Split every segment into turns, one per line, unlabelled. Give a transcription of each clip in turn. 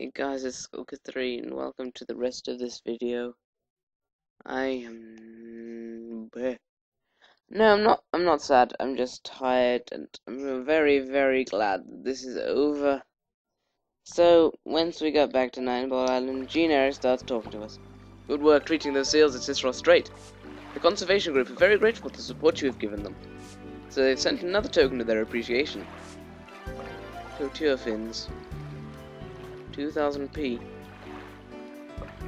Hey guys, it's Skullkid3 and welcome to the rest of this video. I am... No, I'm not, I'm not sad, I'm just tired and I'm very, very glad that this is over. So, once we got back to Nineball Island, Jean Eric starts talking to us. Good work treating those seals at Cicero Strait. The conservation group are very grateful for the support you have given them. So they've sent another token of their appreciation. Couture fins. 2000p.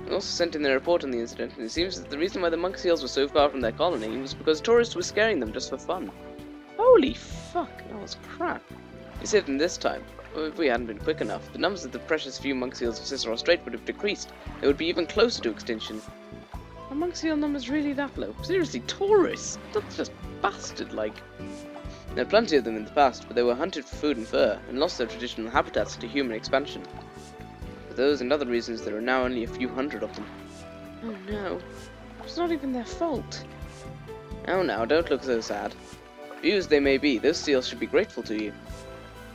They also sent in their report on the incident, and it seems that the reason why the monk seals were so far from their colony was because tourists were scaring them just for fun. Holy fuck, that was crap. We saved them this time. Oh, if we hadn't been quick enough, the numbers of the precious few monk seals of Cicero Strait would have decreased. They would be even closer to extinction. Are monk seal numbers really that low? Seriously, tourists? That's just bastard-like. There were plenty of them in the past, but they were hunted for food and fur, and lost their traditional habitats to human expansion. For those and other reasons, there are now only a few hundred of them. Oh no. It's not even their fault. Oh now, don't look so sad. Few as they may be, those seals should be grateful to you.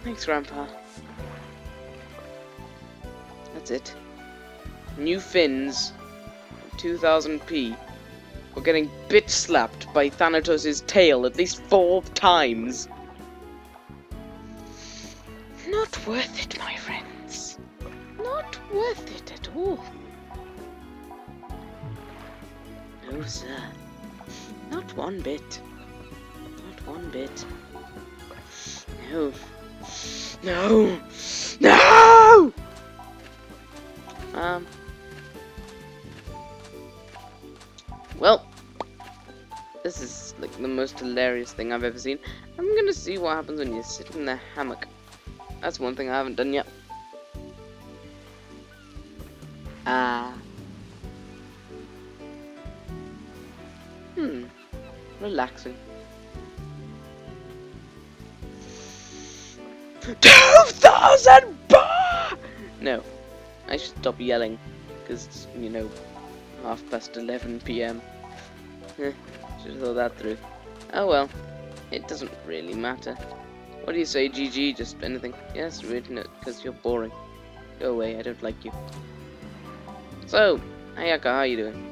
Thanks, Grandpa. That's it. New fins. 2000p. We're getting bit slapped by Thanatos' tail at least four times. Not worth it, my friends. Not worth it at all. No, sir. Not one bit. Not one bit. No. No! No! Most hilarious thing I've ever seen. I'm gonna see what happens when you sit in the hammock. That's one thing I haven't done yet. Ah. Hmm. Relaxing. Two thousand bar! No. I should stop yelling. Because, you know, half past 11 p.m. Eh, should have thought that through. Oh well. It doesn't really matter. What do you say, GG? Just anything? Yes, written it because you're boring. Go away, I don't like you. So, Ayaka, how are you doing?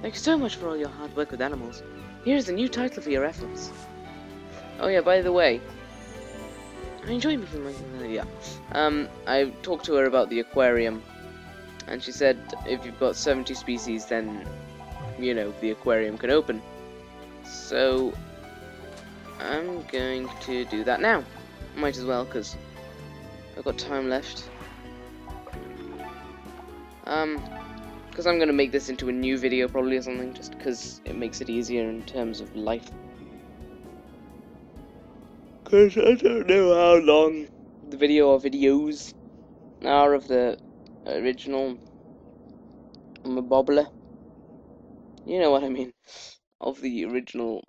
Thanks so much for all your hard work with animals. Here's a new title for your efforts. Oh yeah, by the way, I enjoy making my yeah. Um, I talked to her about the aquarium, and she said if you've got 70 species, then you know the aquarium can open. So I'm going to do that now. Might as well, cause I've got time left. Um, because I'm going to make this into a new video probably or something, just because it makes it easier in terms of life. Because I don't know how long the video or videos are of the original Mabobla. You know what I mean. Of the original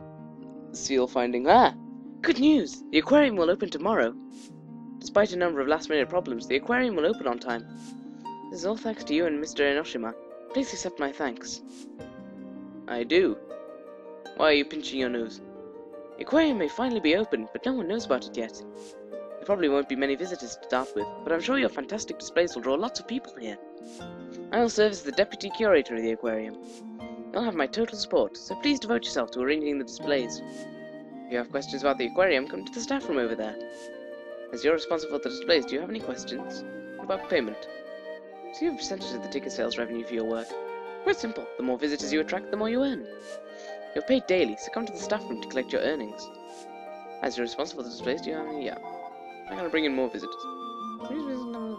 seal finding. Ah! Good news! The aquarium will open tomorrow. Despite a number of last minute problems, the aquarium will open on time. This is all thanks to you and Mr. Enoshima. Please accept my thanks. I do. Why are you pinching your nose? The aquarium may finally be open, but no one knows about it yet. There probably won't be many visitors to start with, but I'm sure your fantastic displays will draw lots of people here. I will serve as the deputy curator of the aquarium. You'll have my total support, so please devote yourself to arranging the displays. If you have questions about the aquarium, come to the staff room over there. As you're responsible for the displays, do you have any questions? About payment? See a percentage of the ticket sales revenue for your work. Quite simple. The more visitors you attract, the more you earn. You're paid daily, so come to the staff room to collect your earnings. As you're responsible for the displays, do you have any? Yeah. I gotta bring in more visitors.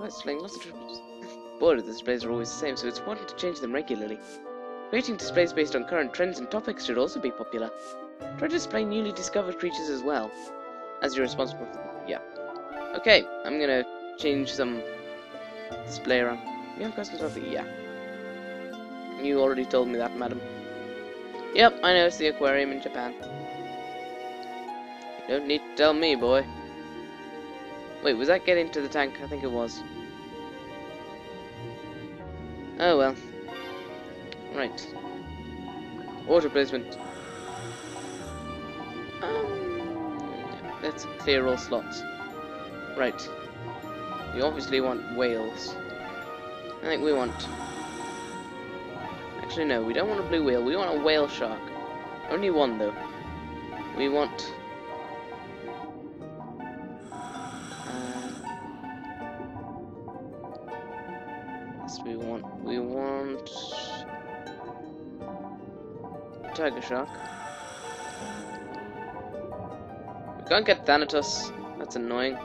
Displaying lots of trips. Board of the displays are always the same, so it's important to change them regularly. Creating displays based on current trends and topics should also be popular. Try to display newly discovered creatures as well, as you're responsible for them. Yeah. Okay, I'm gonna change some display around. You have about the... Yeah. You already told me that, madam. Yep, I know it's the aquarium in Japan. You don't need to tell me, boy. Wait, was that getting to the tank? I think it was. Oh well. Right. Water placement. Um, let's clear all slots. Right. We obviously want whales. I think we want... Actually, no, we don't want a blue whale. We want a whale shark. Only one, though. We want... Shark. We can't get Thanatos. That's annoying.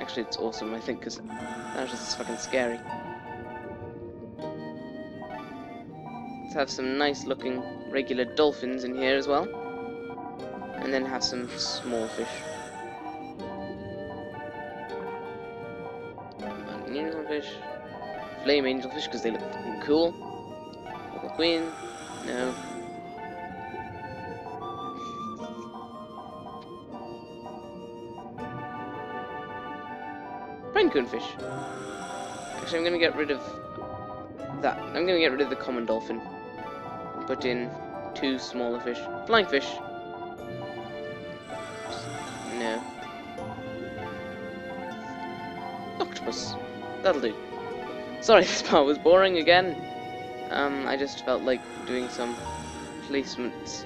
Actually, it's awesome, I think, because Thanatos is fucking scary. Let's have some nice looking regular dolphins in here as well. And then have some small fish. Angelfish. Flame angelfish because they look cool. Queen. No. Pine fish. Actually, I'm gonna get rid of that. I'm gonna get rid of the common dolphin. Put in two smaller fish. Flying fish. No. Octopus. That'll do. Sorry, this part was boring again. Um, I just felt like doing some placements.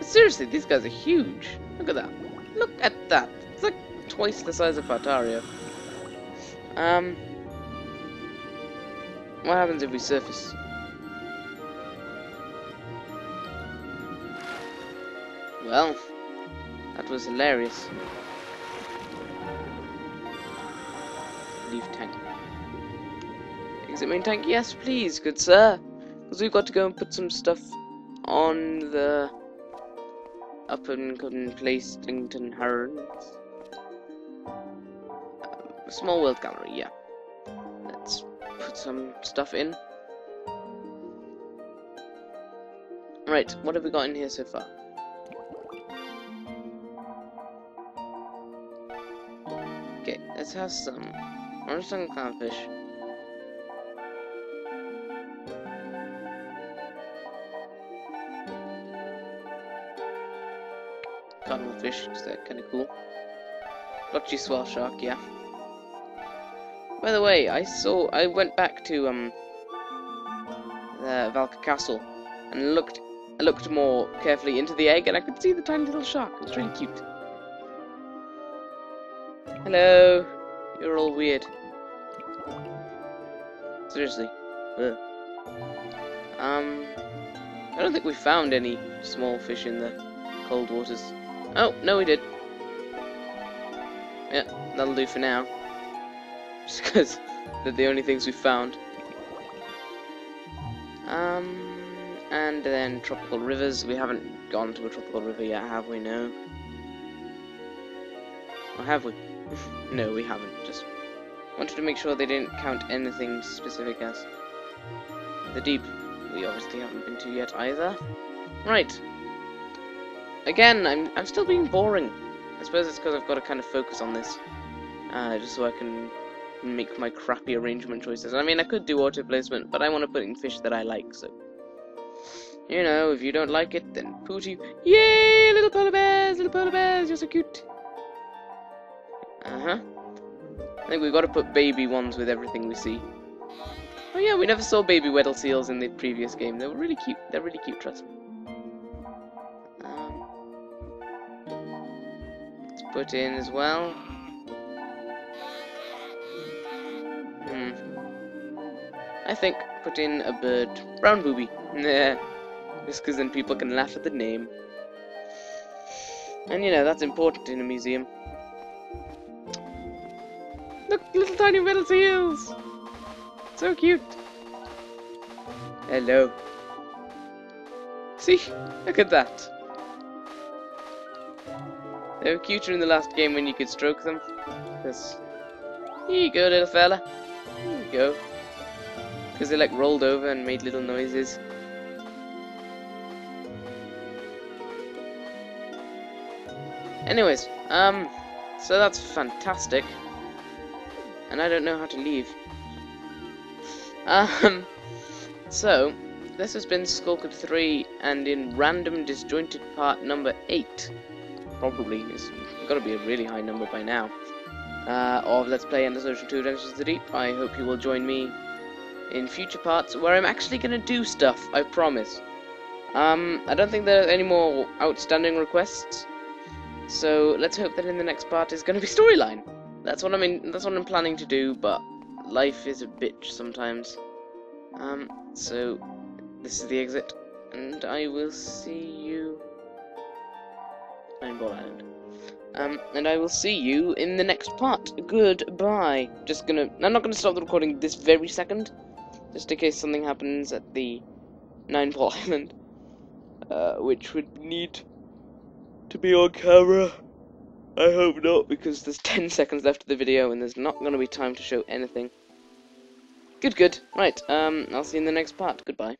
Seriously, these guys are huge. Look at that. Look at that It's like twice the size of Partario. Um, what happens if we surface? Well, that was hilarious. Leave tank. Exit main tank, yes please, good sir. Because we've got to go and put some stuff on the up and place Linton Hearns. Um, small world gallery, yeah. Let's put some stuff in. Right, what have we got in here so far? Okay, let's have some orange tongue clownfish. Cardinal fish, because they're kind of cool. Blotchy swell shark, yeah. By the way, I saw I went back to um the Valka Castle and looked looked more carefully into the egg and I could see the tiny little shark. It's really cute. Hello. You're all weird. Seriously. Ugh. Um I don't think we found any small fish in the cold waters. Oh, no we did. Yeah, that'll do for now. Just because they're the only things we found. Um, and then tropical rivers. We haven't gone to a tropical river yet, have we? No. Or have we? no, we haven't. Just wanted to make sure they didn't count anything specific as the deep. We obviously haven't been to yet either. Right. Again, I'm I'm still being boring. I suppose it's because I've got to kind of focus on this, uh, just so I can make my crappy arrangement choices. I mean, I could do auto placement, but I want to put in fish that I like, so. You know, if you don't like it, then Pooty. Yay, little polar bears, little polar bears, you're so cute. Uh huh. I think we've got to put baby ones with everything we see. Oh yeah, we never saw baby Weddell seals in the previous game. They were really cute. They're really cute, trust me. Put in as well. Hmm. I think put in a bird. Brown booby. Nah. Just because then people can laugh at the name. And you know, that's important in a museum. Look, little tiny Weddell seals! So cute. Hello. See? Look at that. They were cuter in the last game when you could stroke them. Because, here you go, little fella. Here you go because they like rolled over and made little noises. Anyways, um, so that's fantastic. And I don't know how to leave. Um, so, this has been Skullkid 3, and in random disjointed part number 8, probably, it's got to be a really high number by now, uh, of Let's Play Endless Ocean 2 Adventures of the Deep. I hope you will join me in future parts where I'm actually going to do stuff, I promise. Um, I don't think there are any more outstanding requests, so let's hope that in the next part is going to be storyline. That's what I mean. That's what I'm planning to do, but life is a bitch sometimes. Um, so this is the exit, and I will see you. Nineball Island. Um, and I will see you in the next part. Goodbye. Just gonna. I'm not gonna stop the recording this very second, just in case something happens at the Nine Ball Island, uh, which would need to be on camera. I hope not, because there's 10 seconds left of the video and there's not to be time to show anything. Good, good. Right, um, I'll see you in the next part. Goodbye.